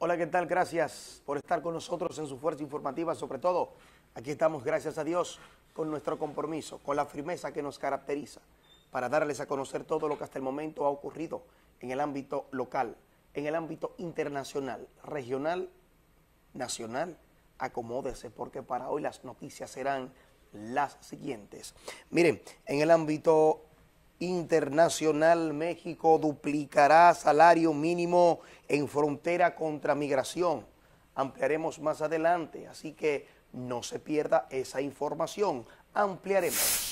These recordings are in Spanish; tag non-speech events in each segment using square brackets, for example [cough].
Hola, ¿qué tal? Gracias por estar con nosotros en su fuerza informativa. Sobre todo, aquí estamos, gracias a Dios, con nuestro compromiso, con la firmeza que nos caracteriza, para darles a conocer todo lo que hasta el momento ha ocurrido en el ámbito local, en el ámbito internacional, regional, nacional. Acomódese, porque para hoy las noticias serán las siguientes. Miren, en el ámbito internacional, México duplicará salario mínimo en frontera contra migración. Ampliaremos más adelante, así que no se pierda esa información. Ampliaremos.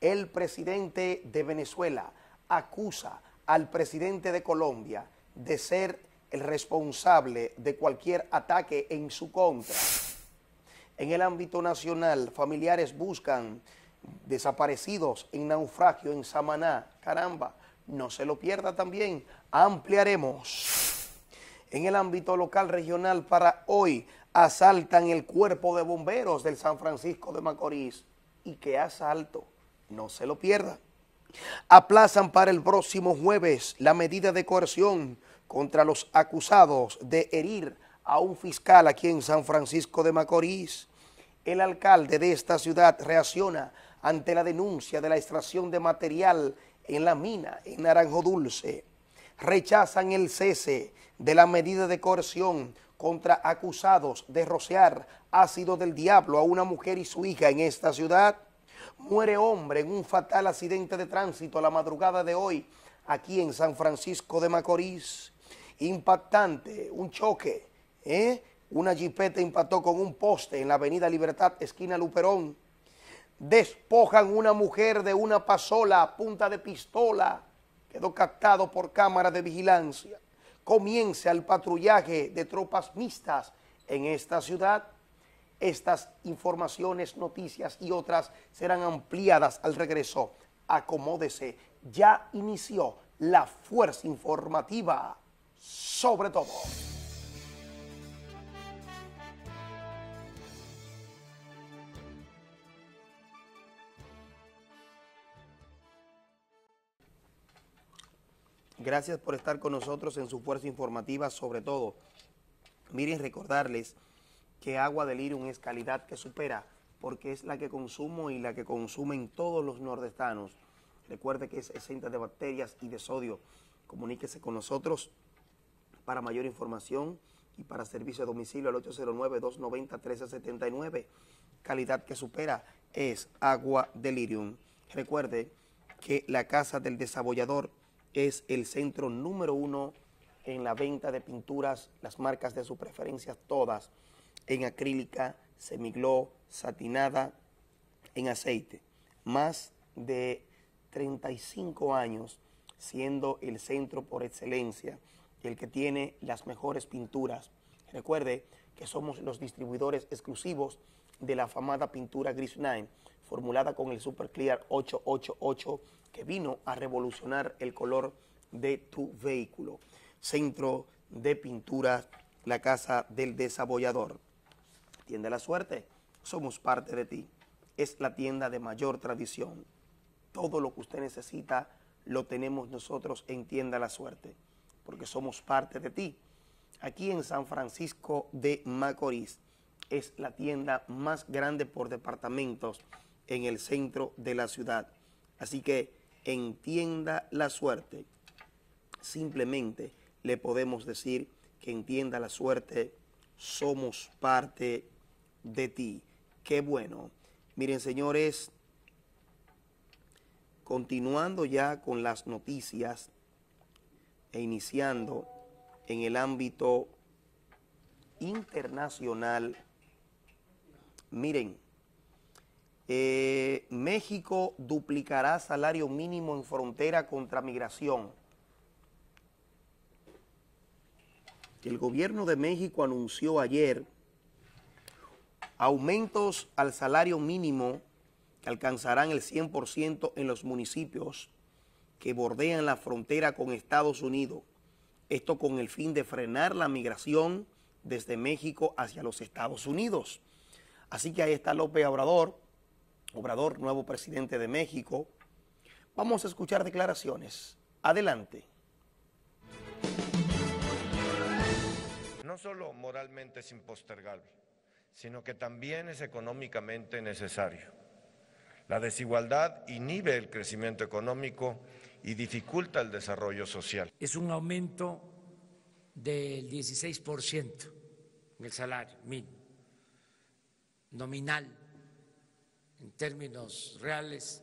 El presidente de Venezuela acusa al presidente de Colombia de ser el responsable de cualquier ataque en su contra. En el ámbito nacional, familiares buscan desaparecidos en naufragio en Samaná. Caramba, no se lo pierda también. Ampliaremos. En el ámbito local regional para hoy, asaltan el cuerpo de bomberos del San Francisco de Macorís. ¿Y qué asalto? No se lo pierda. Aplazan para el próximo jueves la medida de coerción contra los acusados de herir a un fiscal aquí en San Francisco de Macorís. El alcalde de esta ciudad reacciona ante la denuncia de la extracción de material en la mina en Naranjo Dulce. Rechazan el cese de la medida de coerción contra acusados de rociar ácido del diablo a una mujer y su hija en esta ciudad. Muere hombre en un fatal accidente de tránsito a la madrugada de hoy aquí en San Francisco de Macorís. Impactante, un choque, ¿eh? Una jipeta impactó con un poste en la avenida Libertad, esquina Luperón despojan una mujer de una pasola a punta de pistola, quedó captado por cámara de vigilancia. Comienza el patrullaje de tropas mixtas en esta ciudad. Estas informaciones, noticias y otras serán ampliadas al regreso. Acomódese, ya inició la fuerza informativa sobre todo. Gracias por estar con nosotros en su fuerza informativa, sobre todo. Miren, recordarles que agua de Lirium es calidad que supera, porque es la que consumo y la que consumen todos los nordestanos. Recuerde que es exenta de bacterias y de sodio. Comuníquese con nosotros para mayor información y para servicio a domicilio al 809-290-1379. Calidad que supera es agua delirium. Recuerde que la casa del desabollador es el centro número uno en la venta de pinturas, las marcas de su preferencia, todas en acrílica, semiglow, satinada, en aceite. Más de 35 años siendo el centro por excelencia, el que tiene las mejores pinturas. Recuerde que somos los distribuidores exclusivos de la afamada pintura Gris 9, formulada con el Super Clear 888 que vino a revolucionar el color de tu vehículo. Centro de Pintura, la Casa del Desabollador. Tienda La Suerte, somos parte de ti. Es la tienda de mayor tradición. Todo lo que usted necesita lo tenemos nosotros en Tienda La Suerte, porque somos parte de ti. Aquí en San Francisco de Macorís es la tienda más grande por departamentos en el centro de la ciudad. Así que entienda la suerte. Simplemente le podemos decir que entienda la suerte, somos parte de ti. Qué bueno. Miren, señores, continuando ya con las noticias e iniciando en el ámbito internacional, miren, eh, México duplicará salario mínimo en frontera contra migración. El gobierno de México anunció ayer aumentos al salario mínimo que alcanzarán el 100% en los municipios que bordean la frontera con Estados Unidos. Esto con el fin de frenar la migración desde México hacia los Estados Unidos. Así que ahí está López Obrador, Obrador, nuevo presidente de México. Vamos a escuchar declaraciones. Adelante. No solo moralmente es impostergable, sino que también es económicamente necesario. La desigualdad inhibe el crecimiento económico y dificulta el desarrollo social. Es un aumento del 16% en el salario mínimo, nominal, en términos reales.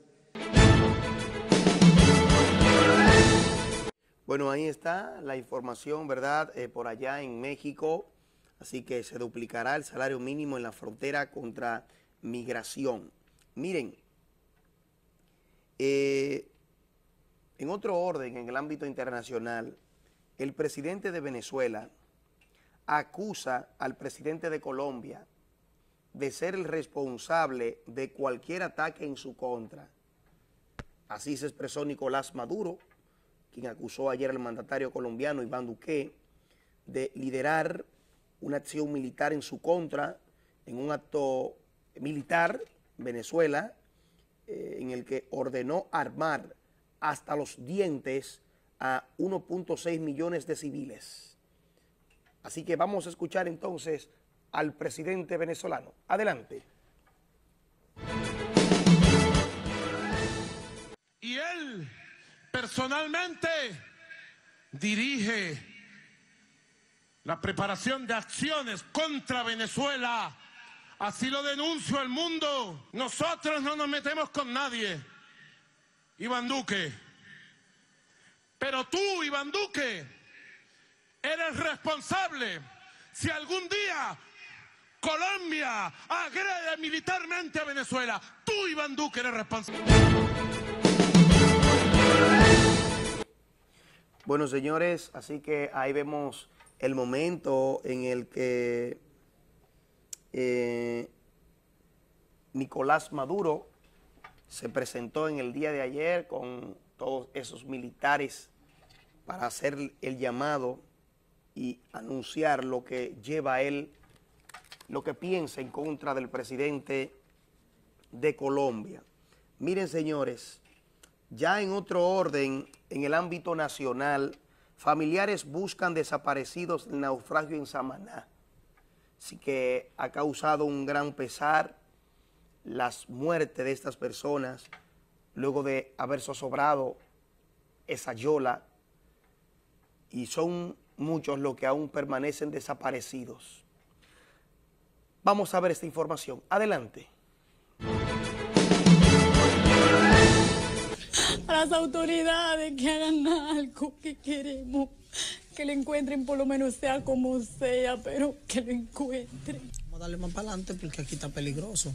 Bueno, ahí está la información, ¿verdad? Eh, por allá en México, así que se duplicará el salario mínimo en la frontera contra migración. Miren, eh, en otro orden, en el ámbito internacional, el presidente de Venezuela acusa al presidente de Colombia de ser el responsable de cualquier ataque en su contra. Así se expresó Nicolás Maduro, quien acusó ayer al mandatario colombiano Iván Duque de liderar una acción militar en su contra, en un acto militar en Venezuela, eh, en el que ordenó armar hasta los dientes a 1.6 millones de civiles. Así que vamos a escuchar entonces al presidente venezolano. Adelante. Y él personalmente dirige la preparación de acciones contra Venezuela. Así lo denuncio al mundo. Nosotros no nos metemos con nadie. Iván Duque. Pero tú, Iván Duque, eres responsable si algún día Colombia agrede militarmente a Venezuela. Tú, Iván Duque, eres responsable. Bueno, señores, así que ahí vemos el momento en el que eh, Nicolás Maduro se presentó en el día de ayer con todos esos militares para hacer el llamado y anunciar lo que lleva él, lo que piensa en contra del presidente de Colombia. Miren, señores, ya en otro orden, en el ámbito nacional, familiares buscan desaparecidos del naufragio en Samaná. Así que ha causado un gran pesar las muertes de estas personas luego de haber zozobrado esa yola y son muchos los que aún permanecen desaparecidos. Vamos a ver esta información. Adelante. Las autoridades que hagan algo que queremos, que le encuentren por lo menos sea como sea, pero que lo encuentren. Vamos a darle más para adelante porque aquí está peligroso.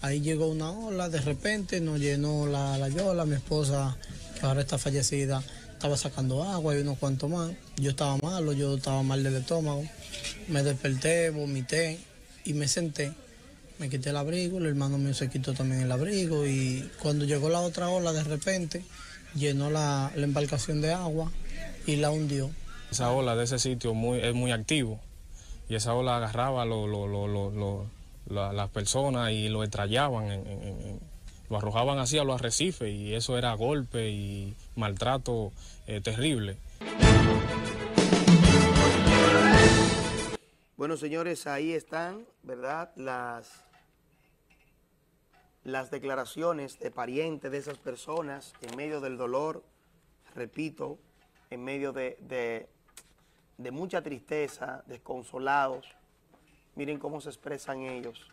Ahí llegó una ola, de repente nos llenó la, la yola, mi esposa, que ahora está fallecida, estaba sacando agua y unos cuantos más. Yo estaba malo, yo estaba mal del estómago. Me desperté, vomité y me senté. Me quité el abrigo, el hermano mío se quitó también el abrigo y cuando llegó la otra ola de repente llenó la, embarcación de agua y la hundió. Esa ola de ese sitio muy, es muy activo y esa ola agarraba lo, lo, lo, las personas y lo estrellaban, lo arrojaban así a los arrecifes y eso era golpe y maltrato eh, terrible. Bueno, señores, ahí están, ¿verdad? Las, las declaraciones de parientes de esas personas en medio del dolor, repito, en medio de, de, mucha tristeza, desconsolados, Miren cómo se expresan ellos.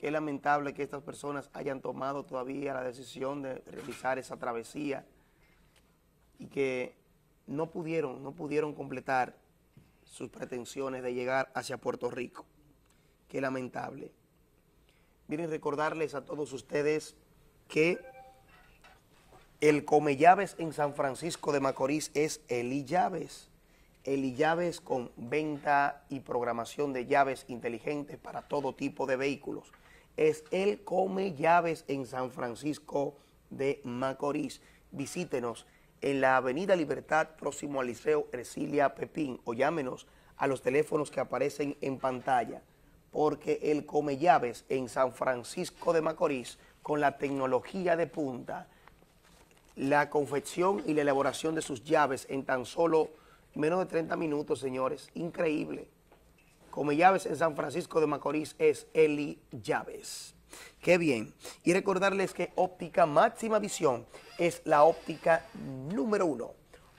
Qué lamentable que estas personas hayan tomado todavía la decisión de realizar esa travesía y que no pudieron, no pudieron completar sus pretensiones de llegar hacia Puerto Rico. Qué lamentable. Miren, recordarles a todos ustedes que el come llaves en San Francisco de Macorís es Eli Llaves. Eli Llaves con venta y programación de llaves inteligentes para todo tipo de vehículos. Es el Come Llaves en San Francisco de Macorís. Visítenos en la Avenida Libertad, próximo al Liceo Ercilia Pepín, o llámenos a los teléfonos que aparecen en pantalla, porque el Come Llaves en San Francisco de Macorís, con la tecnología de punta, la confección y la elaboración de sus llaves en tan solo menos de 30 minutos, señores. Increíble. Come Llaves en San Francisco de Macorís es Eli Llaves. Qué bien. Y recordarles que óptica máxima visión es la óptica número uno.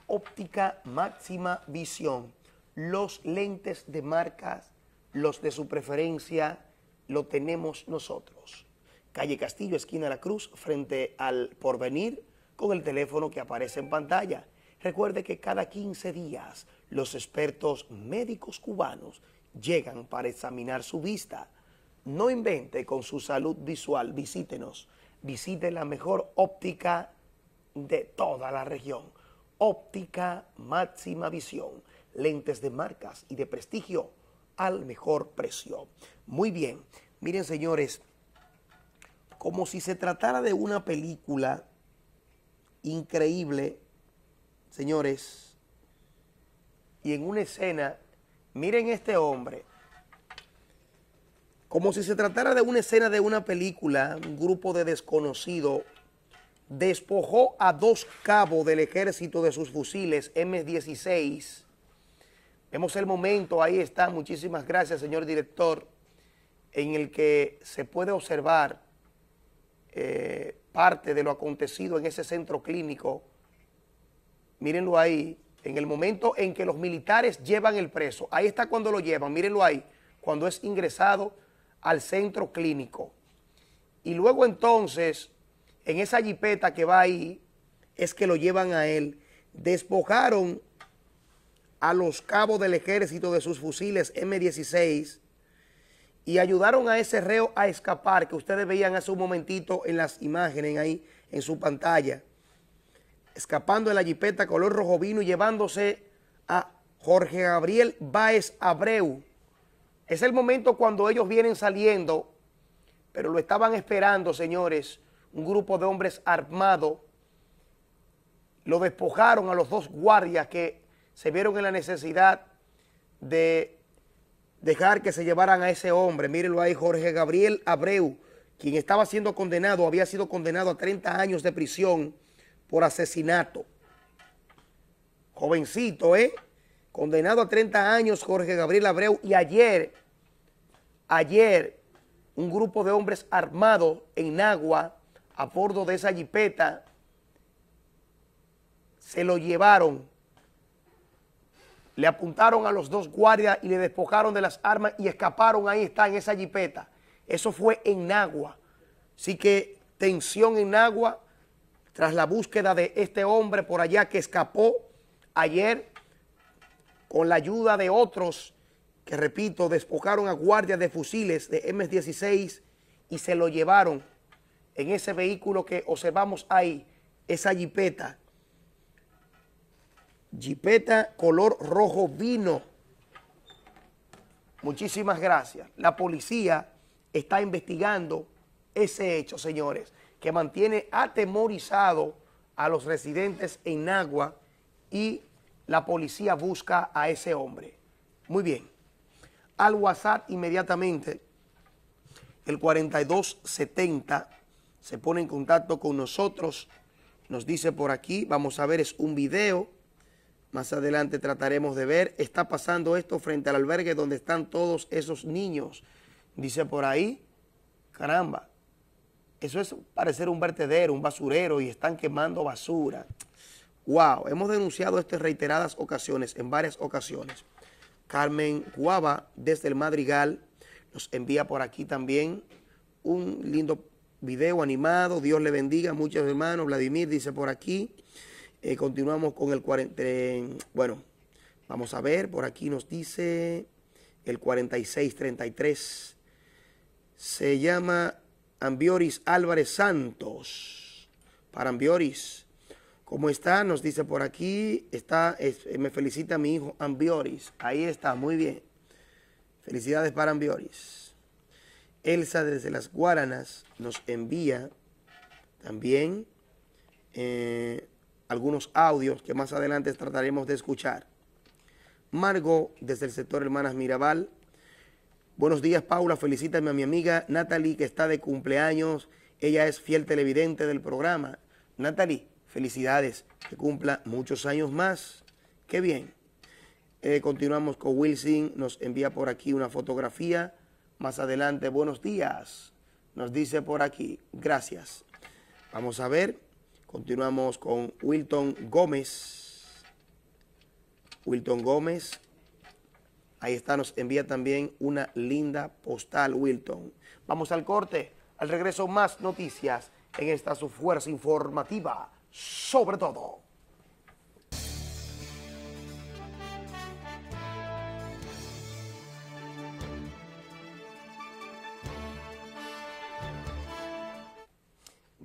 Óptica máxima visión. Los lentes de marcas, los de su preferencia, lo tenemos nosotros. Calle Castillo, esquina La Cruz, frente al Porvenir, con el teléfono que aparece en pantalla. Recuerde que cada 15 días los expertos médicos cubanos llegan para examinar su vista. No invente con su salud visual, visítenos. Visite la mejor óptica de toda la región. Óptica máxima visión. Lentes de marcas y de prestigio al mejor precio. Muy bien. Miren, señores, como si se tratara de una película increíble, señores, y en una escena, miren este hombre, como si se tratara de una escena de una película, un grupo de desconocidos despojó a dos cabos del ejército de sus fusiles M16. Vemos el momento, ahí está, muchísimas gracias señor director, en el que se puede observar eh, parte de lo acontecido en ese centro clínico. Mírenlo ahí, en el momento en que los militares llevan el preso. Ahí está cuando lo llevan, mírenlo ahí, cuando es ingresado al centro clínico. Y luego entonces, en esa jipeta que va ahí, es que lo llevan a él. Despojaron a los cabos del ejército de sus fusiles M16 y ayudaron a ese reo a escapar, que ustedes veían hace un momentito en las imágenes ahí en su pantalla, escapando de la jipeta color rojo vino y llevándose a Jorge Gabriel Báez Abreu. Es el momento cuando ellos vienen saliendo, pero lo estaban esperando, señores, un grupo de hombres armados, lo despojaron a los dos guardias que se vieron en la necesidad de dejar que se llevaran a ese hombre. Mírenlo ahí, Jorge Gabriel Abreu, quien estaba siendo condenado, había sido condenado a 30 años de prisión por asesinato. Jovencito, ¿eh? Condenado a 30 años Jorge Gabriel Abreu y ayer, ayer, un grupo de hombres armados en Nagua, a bordo de esa jipeta, se lo llevaron le apuntaron a los dos guardias y le despojaron de las armas y escaparon, ahí está, en esa jipeta. Eso fue en Nagua. Así que tensión en Nagua tras la búsqueda de este hombre por allá que escapó ayer con la ayuda de otros que, repito, despojaron a guardias de fusiles de M16 y se lo llevaron en ese vehículo que observamos ahí, esa jipeta Jipeta color rojo vino. Muchísimas gracias. La policía está investigando ese hecho, señores, que mantiene atemorizado a los residentes en Agua y la policía busca a ese hombre. Muy bien. Al WhatsApp inmediatamente, el 4270 se pone en contacto con nosotros. Nos dice por aquí, vamos a ver, es un video más adelante trataremos de ver. Está pasando esto frente al albergue donde están todos esos niños. Dice por ahí, caramba, eso es parecer un vertedero, un basurero y están quemando basura. Wow, hemos denunciado esto en reiteradas ocasiones, en varias ocasiones. Carmen Guava, desde el Madrigal, nos envía por aquí también un lindo video animado. Dios le bendiga, muchos hermanos. Vladimir dice por aquí. Eh, continuamos con el 40. bueno, vamos a ver, por aquí nos dice el 4633. Se llama Ambioris Álvarez Santos. Para Ambioris. ¿Cómo está? Nos dice por aquí. Está, me felicita mi hijo Ambioris. Ahí está, muy bien. Felicidades para Ambioris. Elsa desde las Guaranas nos envía también. Eh, algunos audios que más adelante trataremos de escuchar. Margo, desde el sector Hermanas Mirabal. Buenos días, Paula. Felicítame a mi amiga Natalie, que está de cumpleaños. Ella es fiel televidente del programa. Natalie, felicidades. Que cumpla muchos años más. Qué bien. Eh, continuamos con Wilson. Nos envía por aquí una fotografía. Más adelante, buenos días. Nos dice por aquí, gracias. Vamos a ver. Continuamos con Wilton Gómez. Wilton Gómez. Ahí está, nos envía también una linda postal, Wilton. Vamos al corte, al regreso más noticias en esta su fuerza informativa, sobre todo.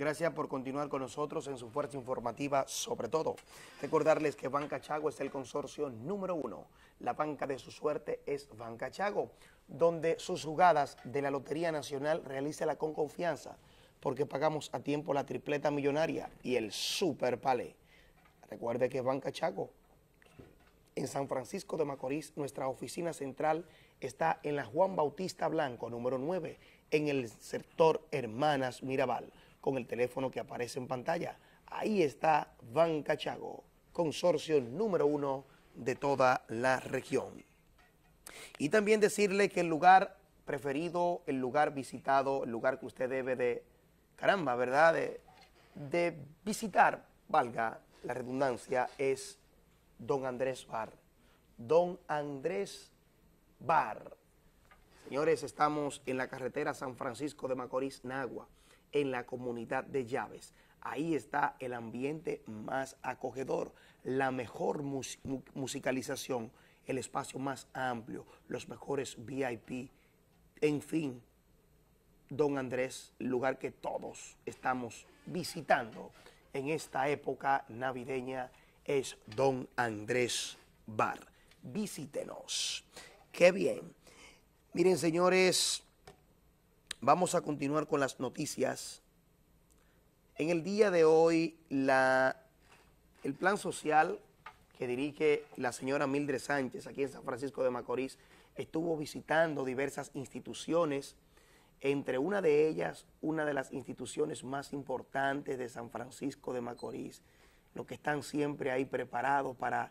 Gracias por continuar con nosotros en su fuerza informativa, sobre todo. Recordarles que Banca Chago es el consorcio número uno. La banca de su suerte es Banca Chago, donde sus jugadas de la Lotería Nacional realícela con confianza, porque pagamos a tiempo la tripleta millonaria y el super palé. Recuerde que Banca Chago, en San Francisco de Macorís, nuestra oficina central está en la Juan Bautista Blanco, número 9, en el sector Hermanas Mirabal con el teléfono que aparece en pantalla. Ahí está Banca Chago, consorcio número uno de toda la región. Y también decirle que el lugar preferido, el lugar visitado, el lugar que usted debe de, caramba, ¿verdad? De, visitar, valga la redundancia, es Don Andrés Bar. Don Andrés Bar. Señores, estamos en la carretera San Francisco de Macorís, Nagua en la comunidad de Llaves. Ahí está el ambiente más acogedor, la mejor musicalización, el espacio más amplio, los mejores VIP, en fin, Don Andrés, lugar que todos estamos visitando en esta época navideña, es Don Andrés Bar. Visítenos. Qué bien. Miren, señores, Vamos a continuar con las noticias. En el día de hoy, la, el plan social que dirige la señora Mildred Sánchez aquí en San Francisco de Macorís estuvo visitando diversas instituciones, entre una de ellas, una de las instituciones más importantes de San Francisco de Macorís, los que están siempre ahí preparados para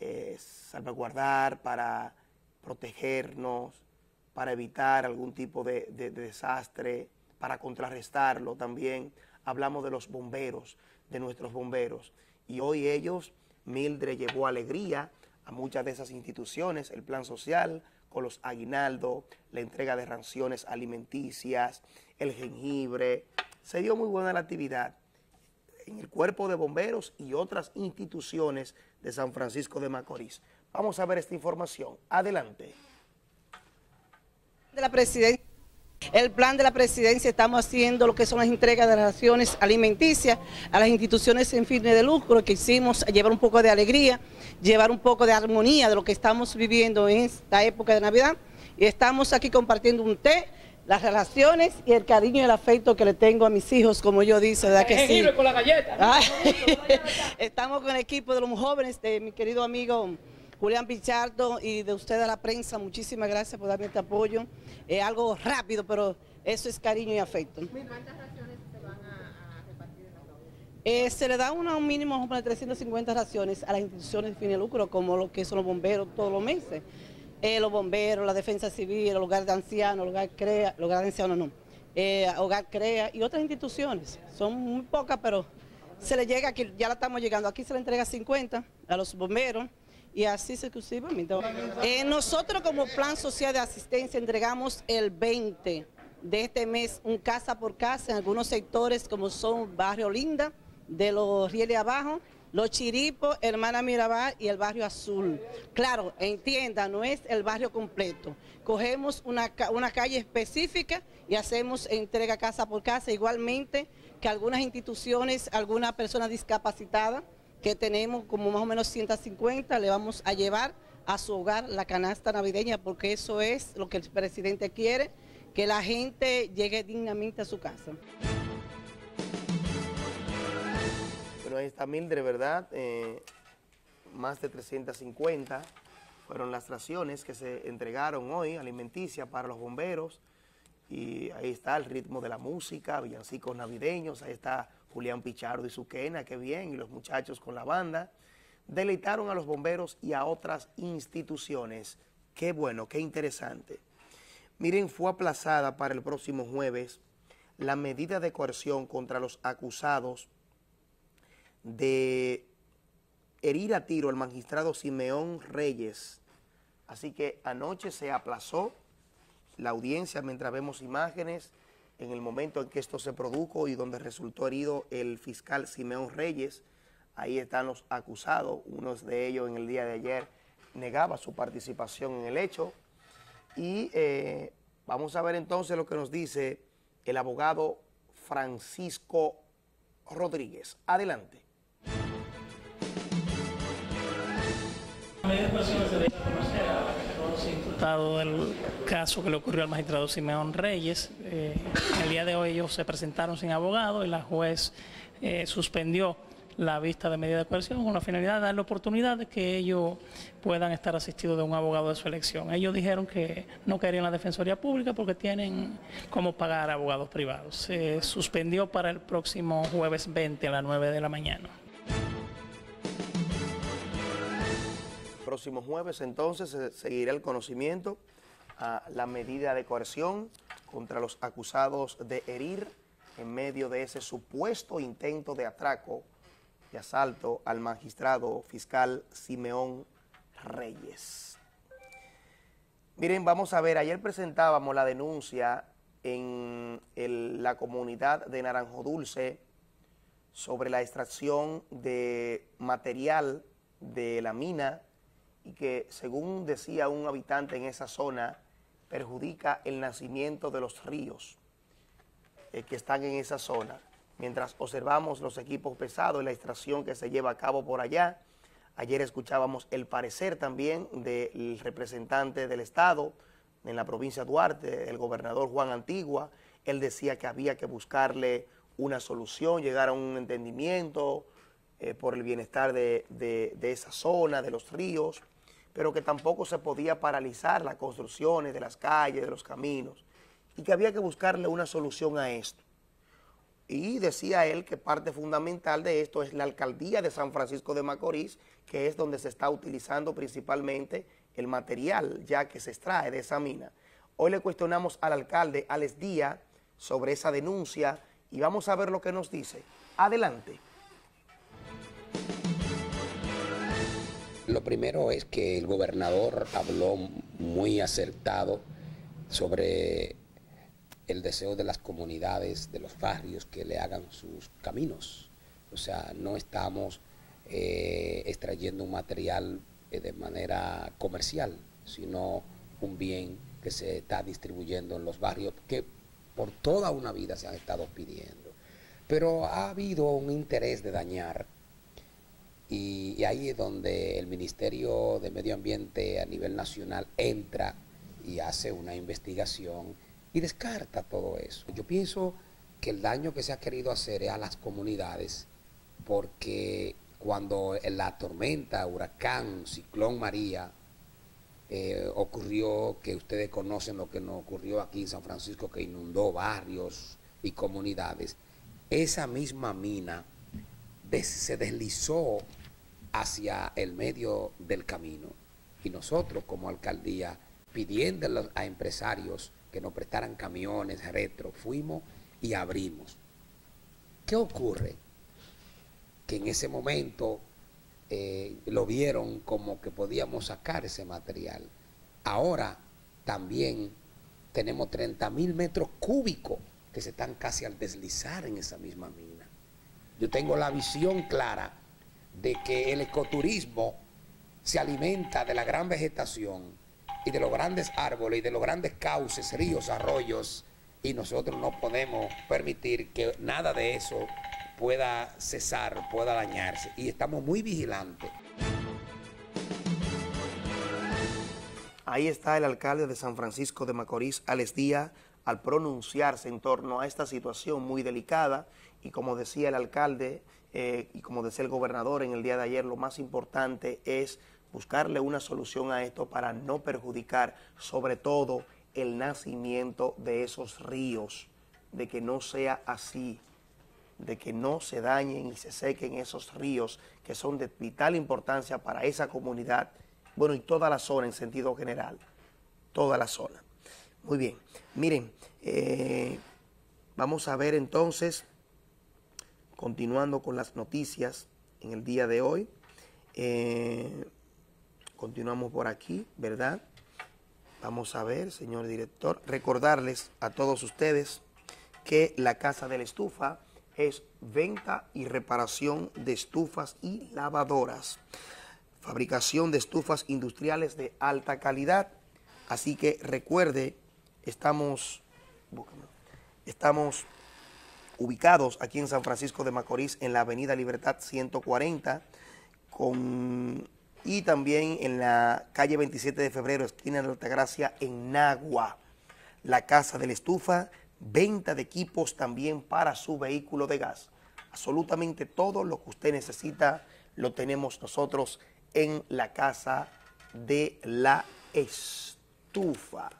eh, salvaguardar, para protegernos, para evitar algún tipo de, desastre, para contrarrestarlo también. Hablamos de los bomberos, de nuestros bomberos. Y hoy ellos, Mildred llevó alegría a muchas de esas instituciones, el plan social, con los aguinaldos, la entrega de raciones alimenticias, el jengibre. Se dio muy buena la actividad en el cuerpo de bomberos y otras instituciones de San Francisco de Macorís. Vamos a ver esta información. Adelante de la presidencia. El plan de la presidencia estamos haciendo lo que son las entregas de las raciones alimenticias a las instituciones sin fines de lucro que hicimos llevar un poco de alegría, llevar un poco de armonía de lo que estamos viviendo en esta época de Navidad. Y estamos aquí compartiendo un té, las relaciones y el cariño y el afecto que le tengo a mis hijos, como yo dice, ¿verdad que sí? con la galleta. [laughs] [laughs] estamos con el equipo de los jóvenes de mi querido amigo Julián Pichardo y de usted a la prensa, muchísimas gracias por darme este apoyo. Es algo rápido, pero eso es cariño y afecto. ¿Cuántas raciones se van a, repartir en la eh, Se le da un mínimo de 350 raciones a las instituciones de fin de lucro, como lo que son los bomberos todos los meses. Eh, los bomberos, la defensa civil, el hogar de ancianos, el hogar CREA, el hogar de ancianos no, eh, hogar CREA y otras instituciones. Son muy pocas, pero se le llega aquí, ya la estamos llegando. Aquí se le entrega 50 a los bomberos, y así sucesivamente. Eh, nosotros como Plan Social de Asistencia entregamos el 20 de este mes un casa por casa en algunos sectores como son Barrio Linda, de los Rieles Abajo, Los Chiripos, Hermana Mirabal y el Barrio Azul. Claro, entienda, no es el barrio completo. Cogemos una, una calle específica y hacemos entrega casa por casa, igualmente que algunas instituciones, algunas personas discapacitadas, que tenemos como más o menos 150, le vamos a llevar a su hogar la canasta navideña, porque eso es lo que el presidente quiere, que la gente llegue dignamente a su casa. Bueno, ahí está Mildred, ¿verdad? Eh, más de 350 fueron las raciones que se entregaron hoy, alimenticia para los bomberos. Y ahí está el ritmo de la música, villancicos navideños, ahí está Julián Pichardo y su qué bien, y los muchachos con la banda. Deleitaron a los bomberos y a otras instituciones. Qué bueno, qué interesante. Miren, fue aplazada para el próximo jueves la medida de coerción contra los acusados de herir a tiro al magistrado Simeón Reyes. Así que anoche se aplazó la audiencia mientras vemos imágenes en el momento en que esto se produjo y donde resultó herido el fiscal Simeón Reyes. Ahí están los acusados, uno de ellos en el día de ayer negaba su participación en el hecho. Y eh, vamos a ver entonces lo que nos dice el abogado Francisco Rodríguez. Adelante. Imputado del caso que le ocurrió al magistrado Simeón Reyes. Eh, el día de hoy ellos se presentaron sin abogado y la juez eh, suspendió la vista de medida de coerción con la finalidad de darle oportunidad de que ellos puedan estar asistidos de un abogado de su elección. Ellos dijeron que no querían la Defensoría Pública porque tienen cómo pagar abogados privados. Se suspendió para el próximo jueves 20 a las 9 de la mañana. Próximo jueves entonces se seguirá el conocimiento a la medida de coerción contra los acusados de herir en medio de ese supuesto intento de atraco y asalto al magistrado fiscal Simeón Reyes. Miren, vamos a ver, ayer presentábamos la denuncia en la comunidad de Naranjo Dulce sobre la extracción de material de la mina y que, según decía un habitante en esa zona, perjudica el nacimiento de los ríos eh, que están en esa zona. Mientras observamos los equipos pesados y la extracción que se lleva a cabo por allá, ayer escuchábamos el parecer también del representante del Estado en la provincia de Duarte, el gobernador Juan Antigua, él decía que había que buscarle una solución, llegar a un entendimiento eh, por el bienestar de, de esa zona, de los ríos pero que tampoco se podía paralizar las construcciones de las calles, de los caminos, y que había que buscarle una solución a esto. Y decía él que parte fundamental de esto es la alcaldía de San Francisco de Macorís, que es donde se está utilizando principalmente el material ya que se extrae de esa mina. Hoy le cuestionamos al alcalde Alex Díaz sobre esa denuncia y vamos a ver lo que nos dice. Adelante. Lo primero es que el gobernador habló muy acertado sobre el deseo de las comunidades, de los barrios, que le hagan sus caminos. O sea, no estamos eh, extrayendo un material eh, de manera comercial, sino un bien que se está distribuyendo en los barrios que por toda una vida se han estado pidiendo. Pero ha habido un interés de dañar y, ahí es donde el Ministerio de Medio Ambiente a nivel nacional entra y hace una investigación y descarta todo eso. Yo pienso que el daño que se ha querido hacer es a las comunidades porque cuando la tormenta, huracán, ciclón María, eh, ocurrió, que ustedes conocen lo que nos ocurrió aquí en San Francisco, que inundó barrios y comunidades, esa misma mina se deslizó hacia el medio del camino. Y nosotros como alcaldía, pidiéndole a empresarios que nos prestaran camiones retro, fuimos y abrimos. ¿Qué ocurre? Que en ese momento eh, lo vieron como que podíamos sacar ese material. Ahora también tenemos 30 mil metros cúbicos que se están casi al deslizar en esa misma mina. Yo tengo la visión clara de que el ecoturismo se alimenta de la gran vegetación y de los grandes árboles y de los grandes cauces, ríos, arroyos, y nosotros no podemos permitir que nada de eso pueda cesar, pueda dañarse. Y estamos muy vigilantes. Ahí está el alcalde de San Francisco de Macorís, Alex Díaz, al pronunciarse en torno a esta situación muy delicada y como decía el alcalde, eh, y como decía el gobernador en el día de ayer, lo más importante es buscarle una solución a esto para no perjudicar sobre todo el nacimiento de esos ríos, de que no sea así, de que no se dañen y se sequen esos ríos que son de vital importancia para esa comunidad, bueno, y toda la zona en sentido general, toda la zona. Muy bien, miren, eh, vamos a ver entonces continuando con las noticias en el día de hoy. Eh, continuamos por aquí, ¿verdad? Vamos a ver, señor director, recordarles a todos ustedes que la Casa de la Estufa es venta y reparación de estufas y lavadoras. Fabricación de estufas industriales de alta calidad. Así que recuerde, estamos, estamos ubicados aquí en San Francisco de Macorís, en la Avenida Libertad 140, con, y también en la calle 27 de febrero, esquina de Altagracia, en Nagua. La Casa de la Estufa, venta de equipos también para su vehículo de gas. Absolutamente todo lo que usted necesita lo tenemos nosotros en la Casa de la Estufa.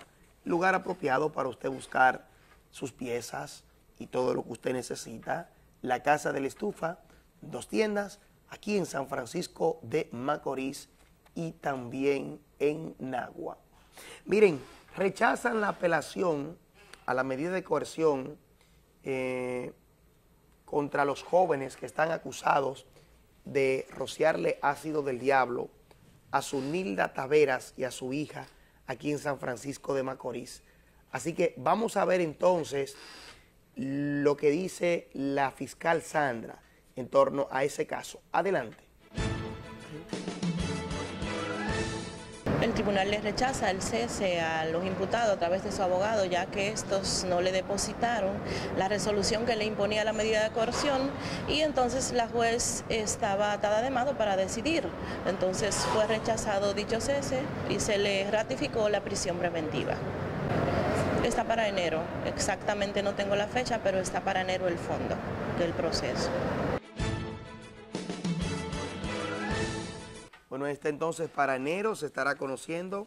Lugar apropiado para usted buscar sus piezas, y todo lo que usted necesita. La Casa de la Estufa, dos tiendas, aquí en San Francisco de Macorís y también en Nagua. Miren, rechazan la apelación a la medida de coerción eh, contra los jóvenes que están acusados de rociarle ácido del diablo a su Nilda Taveras y a su hija aquí en San Francisco de Macorís. Así que vamos a ver entonces lo que dice la fiscal Sandra en torno a ese caso. Adelante. El tribunal le rechaza el cese a los imputados a través de su abogado, ya que estos no le depositaron la resolución que le imponía la medida de coerción y entonces la juez estaba atada de mano para decidir. Entonces fue rechazado dicho cese y se le ratificó la prisión preventiva. Está para enero, exactamente no tengo la fecha, pero está para enero el fondo del proceso. Bueno, este entonces para enero se estará conociendo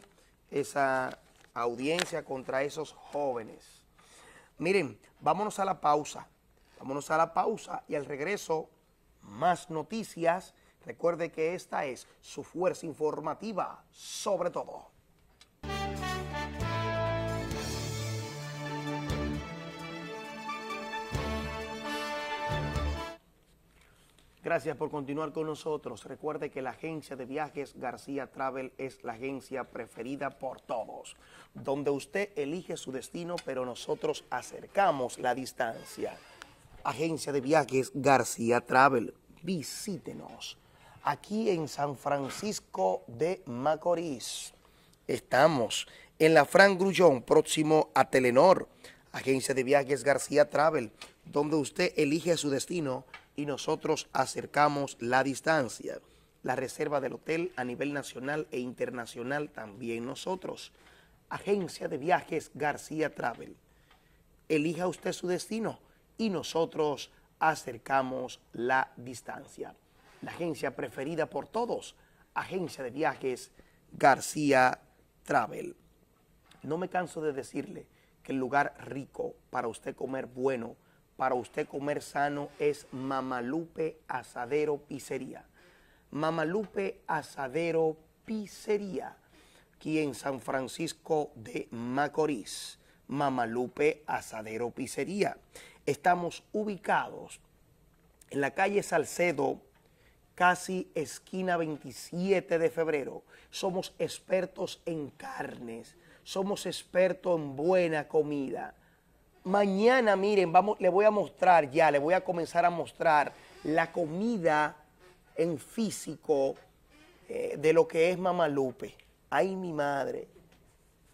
esa audiencia contra esos jóvenes. Miren, vámonos a la pausa. Vámonos a la pausa y al regreso, más noticias. Recuerde que esta es su fuerza informativa, sobre todo. Gracias por continuar con nosotros. Recuerde que la agencia de viajes García Travel es la agencia preferida por todos, donde usted elige su destino, pero nosotros acercamos la distancia. Agencia de viajes García Travel, visítenos aquí en San Francisco de Macorís. Estamos en la Fran Grullón, próximo a Telenor. Agencia de viajes García Travel, donde usted elige su destino, y nosotros acercamos la distancia. La reserva del hotel a nivel nacional e internacional también nosotros. Agencia de Viajes García Travel. Elija usted su destino y nosotros acercamos la distancia. La agencia preferida por todos, Agencia de Viajes García Travel. No me canso de decirle que el lugar rico para usted comer bueno para usted comer sano es Mamalupe Asadero Pizzería. Mamalupe Asadero Pizzería, aquí en San Francisco de Macorís. Mamalupe Asadero Pizzería. Estamos ubicados en la calle Salcedo, casi esquina 27 de febrero. Somos expertos en carnes, somos expertos en buena comida Mañana, miren, vamos, le voy a mostrar ya, le voy a comenzar a mostrar la comida en físico eh, de lo que es Mamalupe. Ay, mi madre.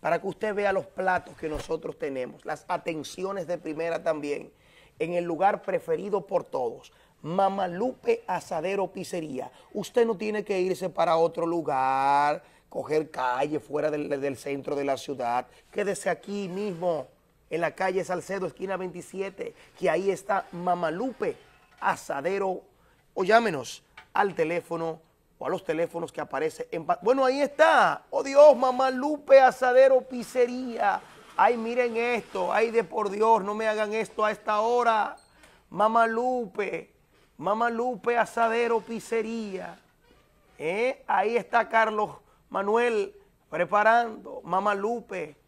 Para que usted vea los platos que nosotros tenemos, las atenciones de primera también, en el lugar preferido por todos. Mamalupe Asadero Pizzería. Usted no tiene que irse para otro lugar, coger calle fuera del, del centro de la ciudad. Quédese aquí mismo en la calle Salcedo, esquina 27, que ahí está Mamalupe, asadero o llámenos al teléfono o a los teléfonos que aparecen en... Bueno, ahí está. Oh Dios, Mamá Lupe Asadero Pizzería. Ay, miren esto. Ay, de por Dios, no me hagan esto a esta hora. Mamá Lupe, Mamá Lupe Asadero Pizzería. ¿Eh? Ahí está Carlos Manuel preparando. Mamá Lupe.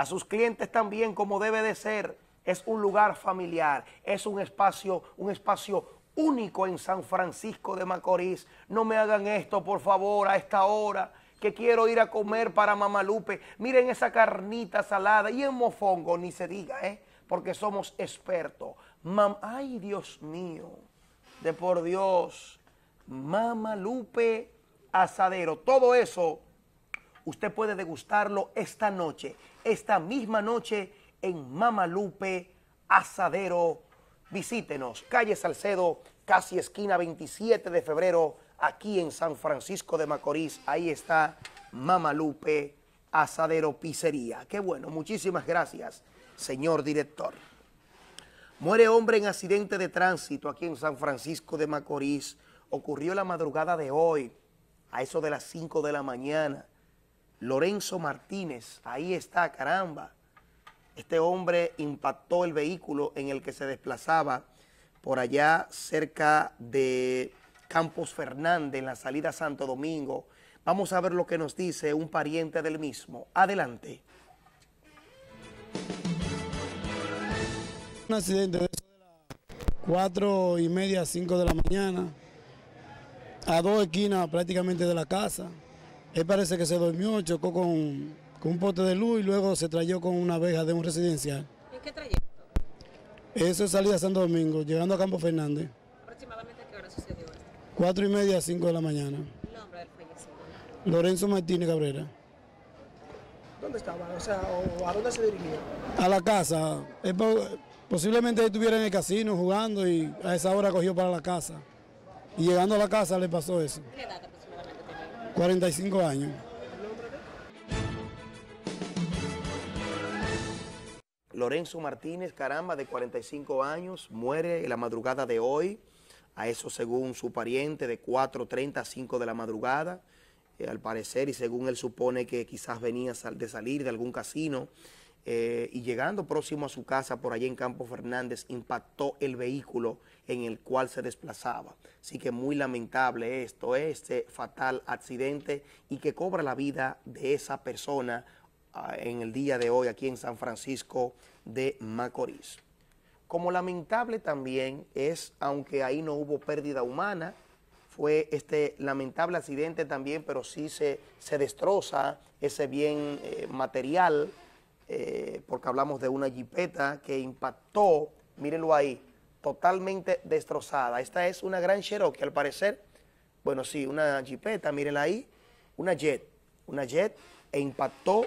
A sus clientes también, como debe de ser. Es un lugar familiar. Es un espacio, un espacio único en San Francisco de Macorís. No me hagan esto, por favor, a esta hora, que quiero ir a comer para Mamalupe. Miren esa carnita salada y en mofongo, ni se diga, ¿eh? Porque somos expertos. Ay, Dios mío, de por Dios, Mamalupe Asadero. Todo eso usted puede degustarlo esta noche, esta misma noche en Mamalupe Asadero Visítenos, calle Salcedo, casi esquina 27 de febrero, aquí en San Francisco de Macorís. Ahí está Mamalupe Asadero Pizzería. Qué bueno, muchísimas gracias, señor director. Muere hombre en accidente de tránsito aquí en San Francisco de Macorís. Ocurrió la madrugada de hoy, a eso de las 5 de la mañana. Lorenzo Martínez, ahí está, caramba. Este hombre impactó el vehículo en el que se desplazaba por allá cerca de Campos Fernández, en la salida Santo Domingo. Vamos a ver lo que nos dice un pariente del mismo. Adelante. Un accidente de cuatro y media, cinco de la mañana, a dos esquinas prácticamente de la casa. Él parece que se durmió, chocó con con un pote de luz y luego se trayó con una abeja de un residencial. ¿En qué trayecto? Eso es salida a Santo Domingo, llegando a Campo Fernández. ¿Aproximadamente a qué hora sucedió esto? Cuatro y media, cinco de la mañana. ¿El nombre del fallecido? Lorenzo Martínez Cabrera. ¿Dónde estaba? O sea, ¿a dónde se dirigía? A la casa. Posiblemente estuviera en el casino jugando y a esa hora cogió para la casa. Y llegando a la casa le pasó eso. ¿Qué edad? 45 años. Lorenzo Martínez, caramba, de 45 años, muere en la madrugada de hoy, a eso según su pariente, de 4.30 a 5 de la madrugada, eh, al parecer, y según él supone que quizás venía de salir de algún casino, eh, y llegando próximo a su casa por allá en Campo Fernández, impactó el vehículo en el cual se desplazaba. Así que muy lamentable esto, este fatal accidente y que cobra la vida de esa persona ah, en el día de hoy aquí en San Francisco de Macorís. Como lamentable también es, aunque ahí no hubo pérdida humana, fue este lamentable accidente también, pero sí se, destroza ese bien eh, material, eh, porque hablamos de una jipeta que impactó, mírenlo ahí, totalmente destrozada. Esta es una gran Cherokee, al parecer, bueno, sí, una jipeta, mírenla ahí, una jet, una jet, e impactó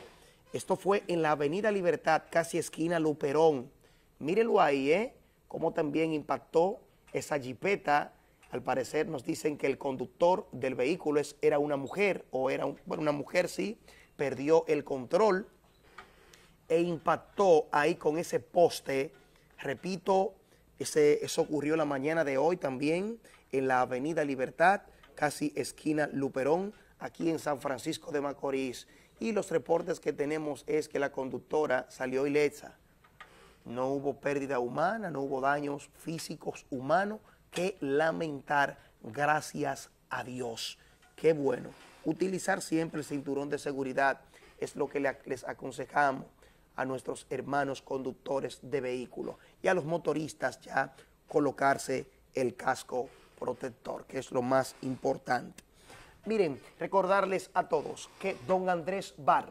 esto fue en la Avenida Libertad, casi esquina Luperón. Mírenlo ahí, ¿eh? Cómo también impactó esa jipeta. Al parecer nos dicen que el conductor del vehículo es, era una mujer, o era bueno, una mujer, sí, perdió el control e impactó ahí con ese poste. Repito, ese, eso ocurrió la mañana de hoy también en la Avenida Libertad, casi esquina Luperón, aquí en San Francisco de Macorís y los reportes que tenemos es que la conductora salió ilesa. No hubo pérdida humana, no hubo daños físicos humanos que lamentar, gracias a Dios. Qué bueno. Utilizar siempre el cinturón de seguridad es lo que les aconsejamos a nuestros hermanos conductores de vehículos y a los motoristas ya colocarse el casco protector, que es lo más importante. Miren, recordarles a todos que Don Andrés Bar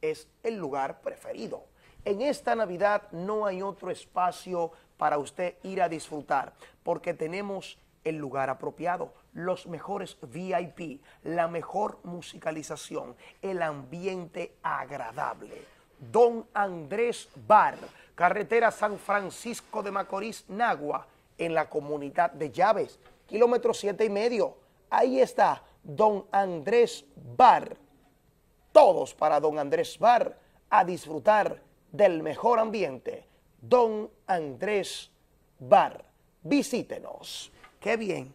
es el lugar preferido. En esta Navidad no hay otro espacio para usted ir a disfrutar, porque tenemos el lugar apropiado, los mejores VIP, la mejor musicalización, el ambiente agradable. Don Andrés Bar, carretera San Francisco de Macorís, Nagua, en la comunidad de Llaves, kilómetro siete y medio. Ahí está Don Andrés Bar. Todos para Don Andrés Bar a disfrutar del mejor ambiente. Don Andrés Bar. Visítenos. Qué bien.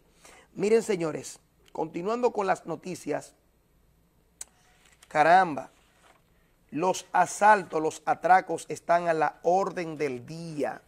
Miren, señores, continuando con las noticias, caramba, los asaltos, los atracos están a la orden del día,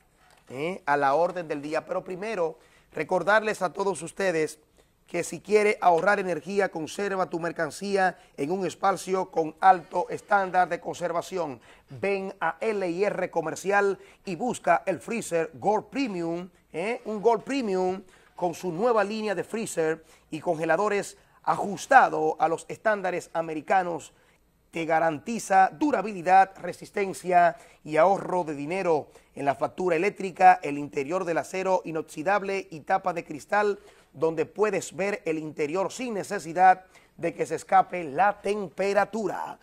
¿eh? a la orden del día. Pero primero, recordarles a todos ustedes que si quiere ahorrar energía, conserva tu mercancía en un espacio con alto estándar de conservación. Ven a LIR Comercial y busca el freezer Gold Premium, ¿eh? un Gold Premium con su nueva línea de freezer y congeladores ajustado a los estándares americanos te garantiza durabilidad, resistencia y ahorro de dinero en la factura eléctrica, el interior del acero inoxidable y tapa de cristal, donde puedes ver el interior sin necesidad de que se escape la temperatura.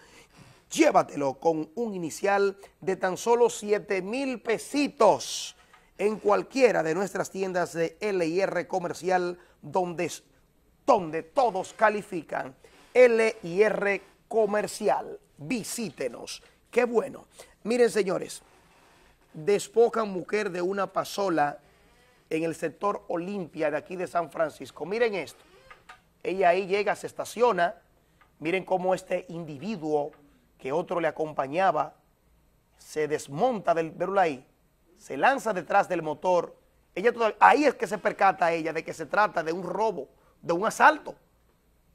Llévatelo con un inicial de tan solo 7 mil pesitos en cualquiera de nuestras tiendas de LIR comercial donde, donde todos califican. LIR comercial. Visítenos. Qué bueno. Miren, señores, despojan mujer de una pasola en el sector Olimpia de aquí de San Francisco. Miren esto. Ella ahí llega, se estaciona. Miren cómo este individuo que otro le acompañaba se desmonta del verlo ahí, se lanza detrás del motor. Ella ahí es que se percata ella de que se trata de un robo, de un asalto.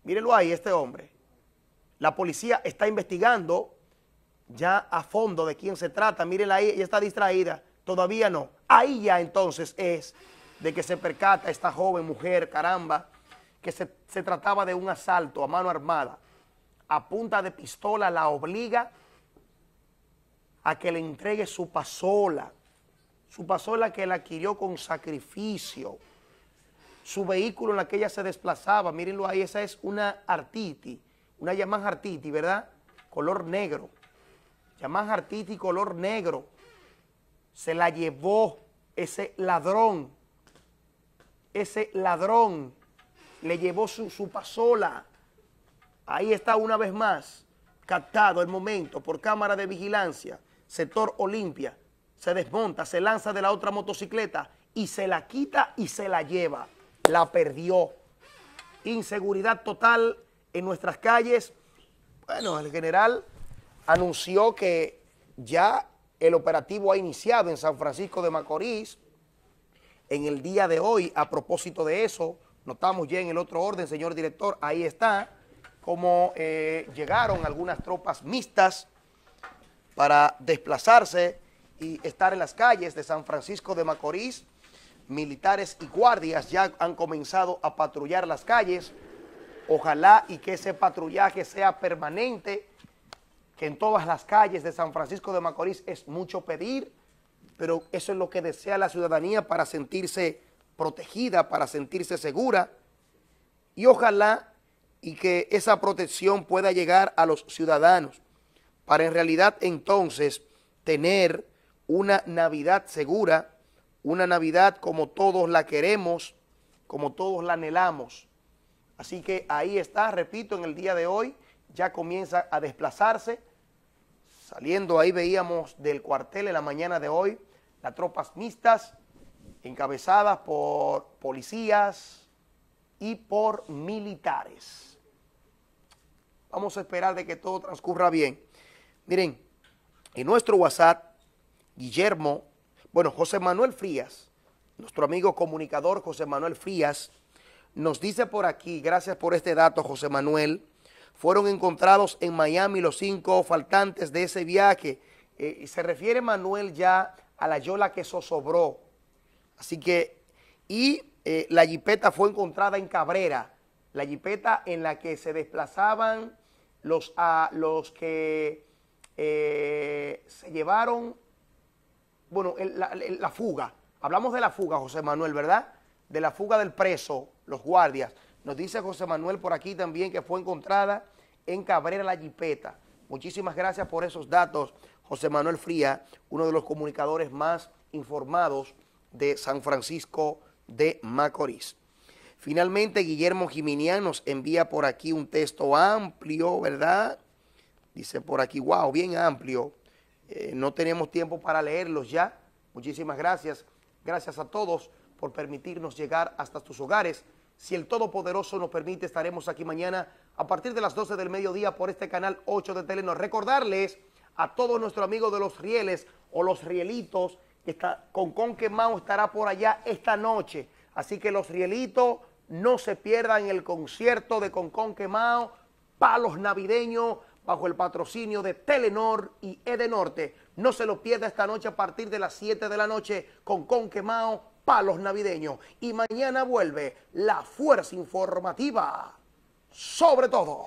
Mírenlo ahí, este hombre. La policía está investigando ya a fondo de quién se trata. Mírenla ahí, ella está distraída. Todavía no. Ahí ya entonces es de que se percata esta joven mujer, caramba, que se, se trataba de un asalto a mano armada. A punta de pistola la obliga a que le entregue su pasola. Su pasola que la adquirió con sacrificio. Su vehículo en la que ella se desplazaba, mírenlo ahí, esa es una Artiti, una Yamaha Artiti, ¿verdad? Color negro. Yamaha Artiti color negro. Se la llevó ese ladrón. Ese ladrón le llevó su, su pasola. Ahí está una vez más, captado el momento por cámara de vigilancia, sector Olimpia, se desmonta, se lanza de la otra motocicleta y se la quita y se la lleva. La perdió. Inseguridad total en nuestras calles. Bueno, el general anunció que ya el operativo ha iniciado en San Francisco de Macorís. En el día de hoy, a propósito de eso, notamos ya en el otro orden, señor director, ahí está, cómo eh, llegaron algunas tropas mixtas para desplazarse y estar en las calles de San Francisco de Macorís. Militares y guardias ya han comenzado a patrullar las calles. Ojalá y que ese patrullaje sea permanente, que en todas las calles de San Francisco de Macorís es mucho pedir, pero eso es lo que desea la ciudadanía para sentirse protegida, para sentirse segura. Y ojalá y que esa protección pueda llegar a los ciudadanos para en realidad entonces tener una Navidad segura, una Navidad como todos la queremos, como todos la anhelamos. Así que ahí está, repito, en el día de hoy ya comienza a desplazarse. Saliendo ahí veíamos del cuartel en la mañana de hoy las tropas mixtas encabezadas por policías y por militares. Vamos a esperar de que todo transcurra bien. Miren, en nuestro WhatsApp, Guillermo, bueno, José Manuel Frías, nuestro amigo comunicador José Manuel Frías, nos dice por aquí, gracias por este dato, José Manuel, fueron encontrados en Miami los cinco faltantes de ese viaje. Eh, se refiere Manuel ya a la yola que zozobró. Así que, y eh, la jipeta fue encontrada en Cabrera, la jipeta en la que se desplazaban los, a, los que eh, se llevaron, bueno, la fuga. Hablamos de la fuga, José Manuel, ¿verdad? De la fuga del preso, los guardias. Nos dice José Manuel por aquí también que fue encontrada en Cabrera la Jipeta. Muchísimas gracias por esos datos, José Manuel Fría, uno de los comunicadores más informados de San Francisco de Macorís. Finalmente, Guillermo Jiminián nos envía por aquí un texto amplio, ¿verdad? Dice por aquí, wow, bien amplio. Eh, no tenemos tiempo para leerlos ya. Muchísimas gracias. Gracias a todos por permitirnos llegar hasta tus hogares. Si el Todopoderoso nos permite, estaremos aquí mañana a partir de las 12 del mediodía por este canal 8 de Telenor. Recordarles a todos nuestros amigos de los rieles o los rielitos que está, con Conquemao estará por allá esta noche. Así que los rielitos no se pierdan el concierto de Concon Quemao, palos navideños bajo el patrocinio de Telenor y Edenorte. No se lo pierda esta noche a partir de las 7 de la noche con Conquemao, palos navideños. Y mañana vuelve la fuerza informativa sobre todo.